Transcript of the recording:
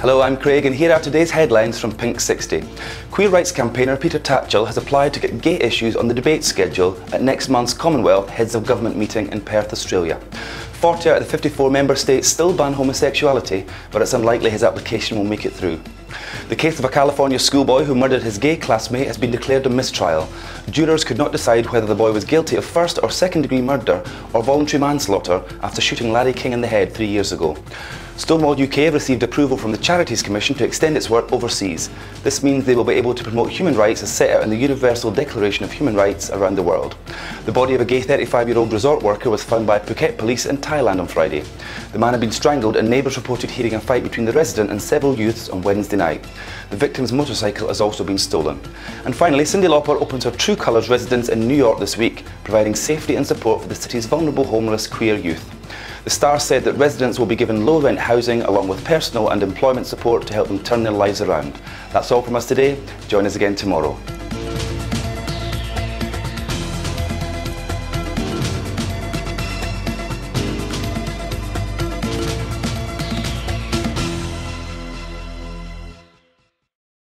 Hello, I'm Craig, and here are today's headlines from Pink 60. Queer rights campaigner Peter Tatchell has applied to get gay issues on the debate schedule at next month's Commonwealth Heads of Government meeting in Perth, Australia. 40 out of the 54 member states still ban homosexuality, but it's unlikely his application will make it through. The case of a California schoolboy who murdered his gay classmate has been declared a mistrial. Jurors could not decide whether the boy was guilty of first or second degree murder or voluntary manslaughter after shooting Larry King in the head three years ago. Stonewall UK have received approval from the Charities Commission to extend its work overseas. This means they will be able to promote human rights as set out in the Universal Declaration of Human Rights around the world. The body of a gay 35-year-old resort worker was found by Phuket police in Thailand on Friday. The man had been strangled and neighbours reported hearing a fight between the resident and several youths on Wednesday night. The victim's motorcycle has also been stolen. And finally, Cyndi Lauper opens her True Colours residence in New York this week, providing safety and support for the city's vulnerable homeless queer youth. The Star said that residents will be given low rent housing along with personal and employment support to help them turn their lives around. That's all from us today. Join us again tomorrow.